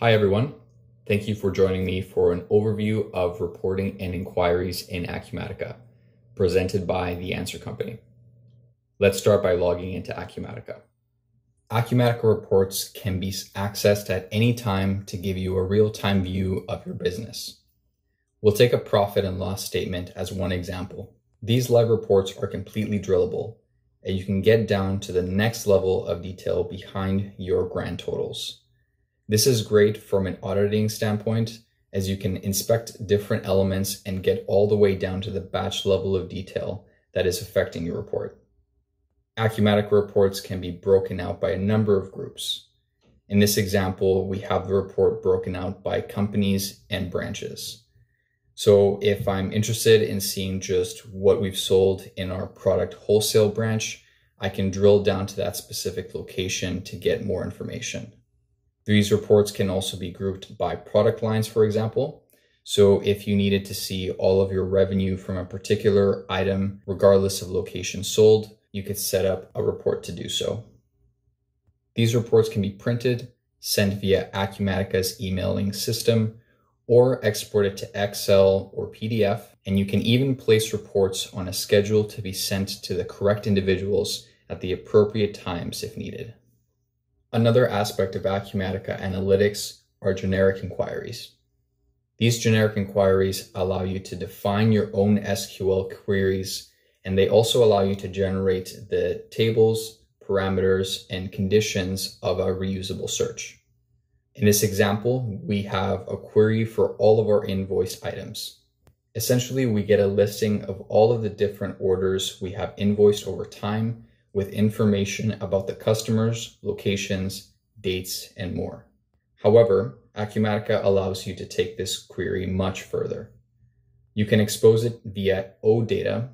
Hi, everyone. Thank you for joining me for an overview of reporting and inquiries in Acumatica, presented by The Answer Company. Let's start by logging into Acumatica. Acumatica reports can be accessed at any time to give you a real-time view of your business. We'll take a profit and loss statement as one example. These live reports are completely drillable, and you can get down to the next level of detail behind your grand totals. This is great from an auditing standpoint as you can inspect different elements and get all the way down to the batch level of detail that is affecting your report. Acumatica reports can be broken out by a number of groups. In this example, we have the report broken out by companies and branches. So if I'm interested in seeing just what we've sold in our product wholesale branch, I can drill down to that specific location to get more information. These reports can also be grouped by product lines, for example. So if you needed to see all of your revenue from a particular item, regardless of location sold, you could set up a report to do so. These reports can be printed, sent via Acumatica's emailing system, or exported to Excel or PDF, and you can even place reports on a schedule to be sent to the correct individuals at the appropriate times if needed. Another aspect of Acumatica analytics are generic inquiries. These generic inquiries allow you to define your own SQL queries, and they also allow you to generate the tables, parameters, and conditions of a reusable search. In this example, we have a query for all of our invoice items. Essentially, we get a listing of all of the different orders we have invoiced over time with information about the customers, locations, dates, and more. However, Acumatica allows you to take this query much further. You can expose it via OData.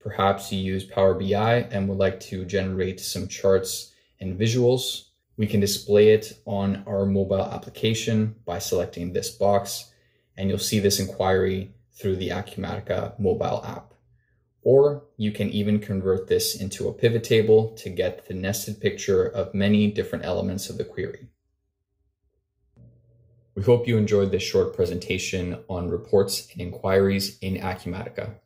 Perhaps you use Power BI and would like to generate some charts and visuals. We can display it on our mobile application by selecting this box, and you'll see this inquiry through the Acumatica mobile app. Or you can even convert this into a pivot table to get the nested picture of many different elements of the query. We hope you enjoyed this short presentation on reports and inquiries in Acumatica.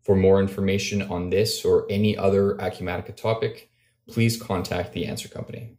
For more information on this or any other Acumatica topic, please contact the Answer Company.